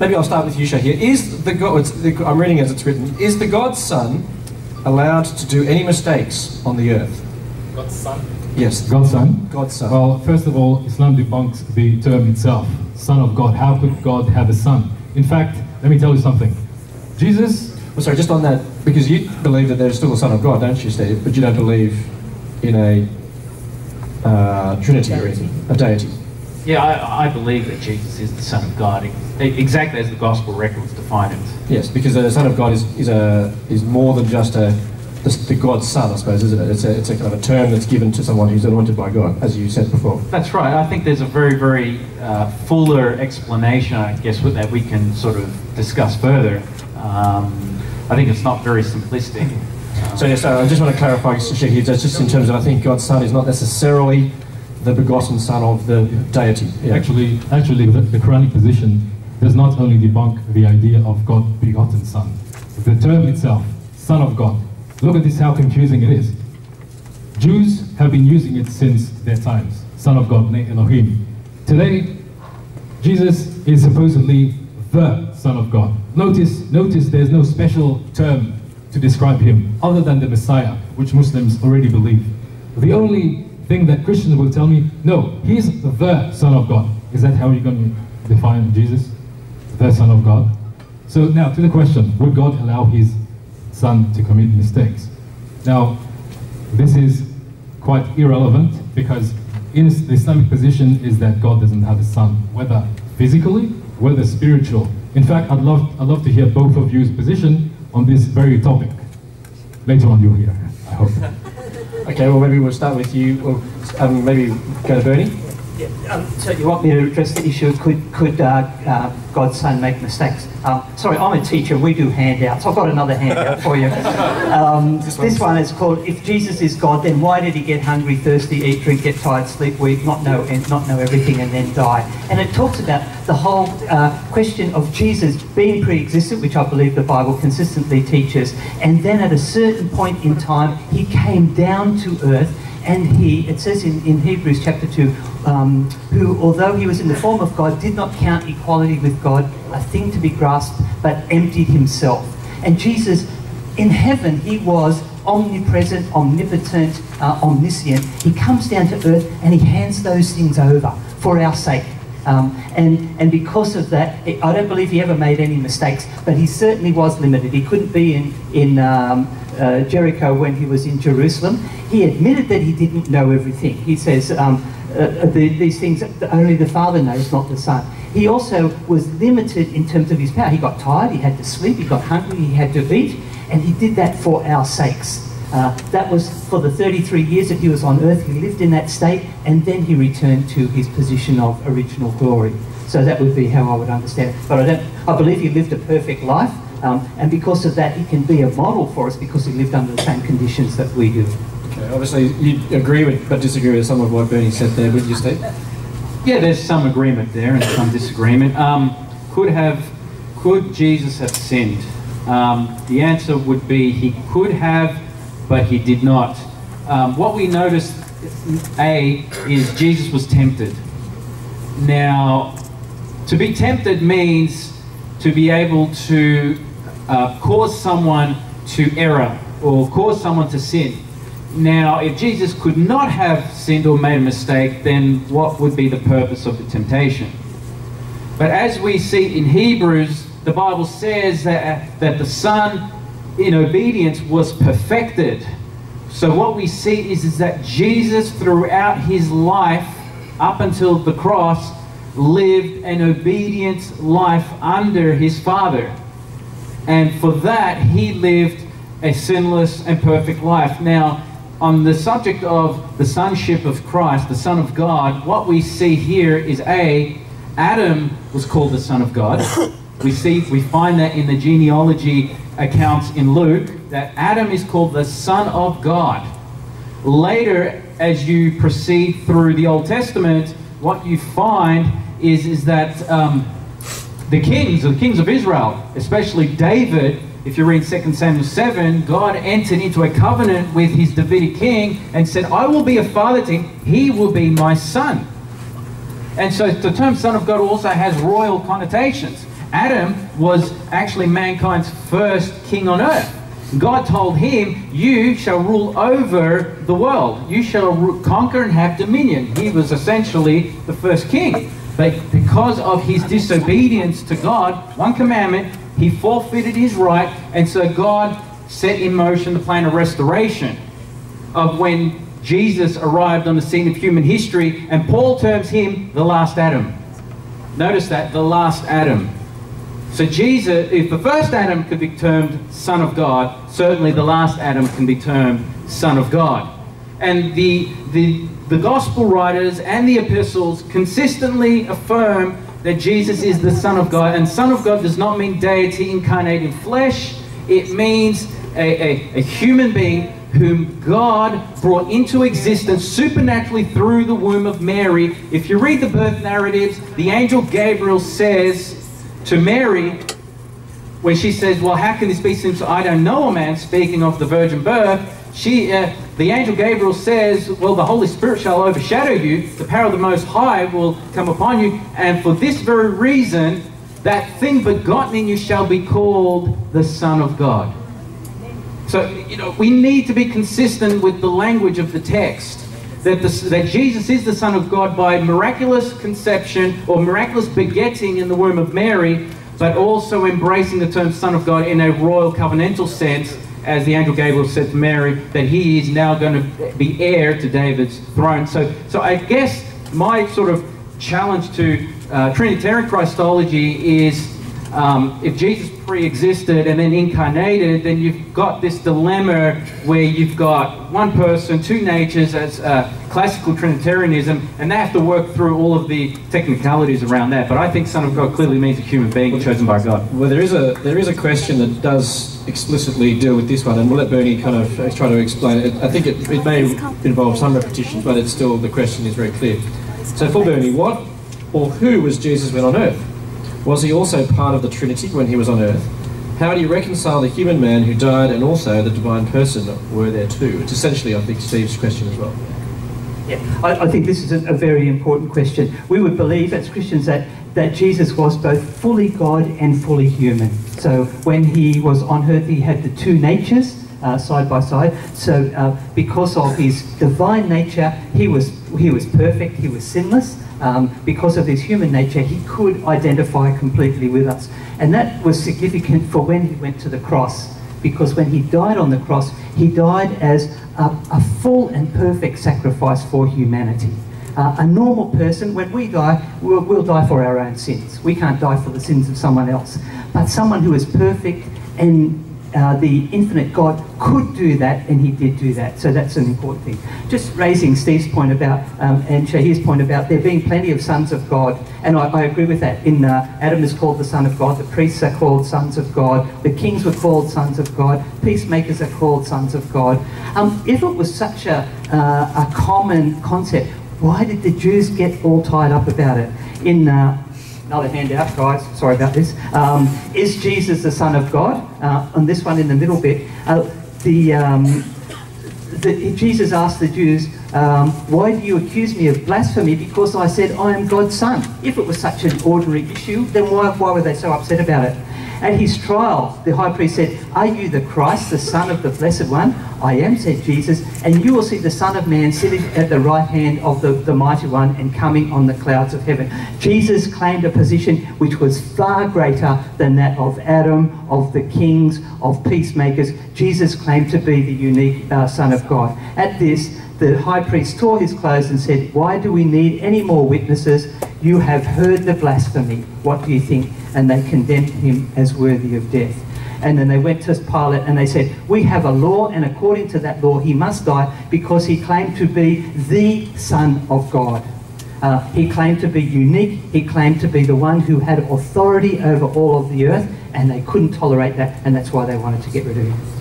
maybe I'll start with you, Shahir. Is the God? I'm reading as it's written. Is the God's Son allowed to do any mistakes on the earth? God's son. Yes, God's Son? God's Son. Well, first of all, Islam debunks the term itself, Son of God. How could God have a son? In fact, let me tell you something. Jesus, Well, sorry, just on that, because you believe that there's still a Son of God, don't you, Steve? But you don't believe in a uh, Trinity or anything, a deity. Yeah, I, I believe that Jesus is the Son of God, exactly as the Gospel records define it. Yes, because the Son of God is, is a is more than just a the, the God's Son, I suppose, isn't it? It's a, it's a kind of a term that's given to someone who's anointed by God, as you said before. That's right. I think there's a very, very uh, fuller explanation, I guess, with that we can sort of discuss further. Um, I think it's not very simplistic. So yes, I just want to clarify, Shahir, that's just in terms of I think God's Son is not necessarily the begotten Son of the deity. Yeah. actually, actually, the, the Quranic position does not only debunk the idea of God begotten Son, the term itself, Son of God. Look at this, how confusing it is. Jews have been using it since their times. Son of God, Elohim. Today, Jesus is supposedly the Son of God. Notice, notice there's no special term to describe him other than the Messiah, which Muslims already believe. The only thing that Christians will tell me, no, he's the Son of God. Is that how you're going to define Jesus? The Son of God? So now to the question, would God allow his son to commit mistakes? Now, this is quite irrelevant because in the Islamic position is that God doesn't have a son, whether physically, whether spiritual. In fact, I'd love, I'd love to hear both of you's position on this very topic. Later on you'll hear, I hope. Okay, well maybe we'll start with you, or um, maybe go to Bernie. Um, so you want me to address the issue of could, could uh, uh, God's Son make mistakes? Um, sorry, I'm a teacher, we do handouts. I've got another handout for you. Um, this one is called, If Jesus is God, then why did he get hungry, thirsty, eat, drink, get tired, sleep, weak, not know, and not know everything and then die? And it talks about the whole uh, question of Jesus being pre-existent, which I believe the Bible consistently teaches, and then at a certain point in time, he came down to earth and he, it says in, in Hebrews chapter 2, um, who, although he was in the form of God, did not count equality with God a thing to be grasped, but emptied himself. And Jesus, in heaven, he was omnipresent, omnipotent, uh, omniscient. He comes down to earth and he hands those things over for our sake. Um, and, and because of that, I don't believe he ever made any mistakes, but he certainly was limited. He couldn't be in, in um, uh, Jericho when he was in Jerusalem. He admitted that he didn't know everything. He says um, uh, the, these things only the Father knows, not the Son. He also was limited in terms of his power. He got tired, he had to sleep, he got hungry, he had to eat, and he did that for our sakes. Uh, that was for the 33 years that he was on earth. He lived in that state, and then he returned to his position of original glory. So that would be how I would understand it. But I don't. I believe he lived a perfect life, um, and because of that, he can be a model for us because he lived under the same conditions that we do. Okay, obviously you agree with, but disagree with some of what Bernie said there, would you, Steve? Yeah, there's some agreement there and some disagreement. Um, could have, could Jesus have sinned? Um, the answer would be he could have, but he did not. Um, what we notice, A, is Jesus was tempted. Now, to be tempted means to be able to uh, cause someone to error or cause someone to sin. Now, if Jesus could not have sinned or made a mistake, then what would be the purpose of the temptation? But as we see in Hebrews, the Bible says that, that the Son, in obedience, was perfected. So what we see is, is that Jesus, throughout his life, up until the cross, lived an obedient life under his Father. And for that, he lived a sinless and perfect life. Now, on the subject of the sonship of Christ, the Son of God, what we see here is A, Adam was called the Son of God. We see, we find that in the genealogy accounts in Luke, that Adam is called the Son of God. Later, as you proceed through the Old Testament, what you find is, is that um, the kings, the kings of Israel, especially David, if you read 2 Samuel 7, God entered into a covenant with his Davidic king and said, I will be a father to him, he will be my son. And so the term son of God also has royal connotations. Adam was actually mankind's first king on earth. God told him, You shall rule over the world. You shall conquer and have dominion. He was essentially the first king. But because of his disobedience to God, one commandment, he forfeited his right. And so God set in motion the plan of restoration of when Jesus arrived on the scene of human history. And Paul terms him the last Adam. Notice that, the last Adam. So Jesus, if the first Adam could be termed Son of God, certainly the last Adam can be termed Son of God. And the, the, the gospel writers and the epistles consistently affirm that Jesus is the Son of God. And Son of God does not mean deity incarnate in flesh. It means a, a, a human being whom God brought into existence supernaturally through the womb of Mary. If you read the birth narratives, the angel Gabriel says to Mary, when she says, Well, how can this be since I don't know a man, speaking of the virgin birth, she, uh, the angel Gabriel says, Well, the Holy Spirit shall overshadow you, the power of the Most High will come upon you, and for this very reason, that thing begotten in you shall be called the Son of God. So, you know, we need to be consistent with the language of the text. That, the, that Jesus is the Son of God by miraculous conception or miraculous begetting in the womb of Mary, but also embracing the term Son of God in a royal covenantal sense, as the angel Gabriel said to Mary, that he is now going to be heir to David's throne. So, so I guess my sort of challenge to uh, Trinitarian Christology is um, if Jesus pre-existed and then incarnated, then you've got this dilemma where you've got one person, two natures as uh, classical Trinitarianism, and they have to work through all of the technicalities around that. But I think Son of God clearly means a human being chosen by God. Well, there is a there is a question that does explicitly deal with this one, and we'll let Bernie kind of uh, try to explain it. I think it, it may involve some repetition, but it's still the question is very clear. So, for Bernie, what or who was Jesus when on earth? Was he also part of the Trinity when he was on earth? How do you reconcile the human man who died and also the divine person were there too? It's essentially, I think, Steve's question as well. Yeah, I, I think this is a, a very important question. We would believe as Christians that, that Jesus was both fully God and fully human. So when he was on earth, he had the two natures. Uh, side by side. So, uh, because of his divine nature, he was he was perfect. He was sinless. Um, because of his human nature, he could identify completely with us, and that was significant for when he went to the cross. Because when he died on the cross, he died as a, a full and perfect sacrifice for humanity. Uh, a normal person, when we die, we'll, we'll die for our own sins. We can't die for the sins of someone else. But someone who is perfect and uh, the infinite God could do that, and he did do that. So that's an important thing. Just raising Steve's point about, um, and Shahir's point about there being plenty of sons of God, and I, I agree with that. In uh, Adam is called the son of God, the priests are called sons of God, the kings were called sons of God, peacemakers are called sons of God. Um, if it was such a, uh, a common concept, why did the Jews get all tied up about it? In uh, another handout, guys. Sorry about this. Um, is Jesus the Son of God? Uh, on this one in the middle bit, uh, the, um, the, Jesus asked the Jews, um, "Why do you accuse me of blasphemy? Because I said I am God's Son." If it was such an ordinary issue, then why, why were they so upset about it? At his trial, the high priest said, Are you the Christ, the Son of the Blessed One? I am, said Jesus, and you will see the Son of Man sitting at the right hand of the, the Mighty One and coming on the clouds of heaven. Jesus claimed a position which was far greater than that of Adam, of the kings, of peacemakers. Jesus claimed to be the unique uh, Son of God. At this, the high priest tore his clothes and said, Why do we need any more witnesses? You have heard the blasphemy. What do you think? And they condemned him as worthy of death. And then they went to Pilate and they said, We have a law, and according to that law, he must die because he claimed to be the Son of God. Uh, he claimed to be unique. He claimed to be the one who had authority over all of the earth, and they couldn't tolerate that, and that's why they wanted to get rid of him.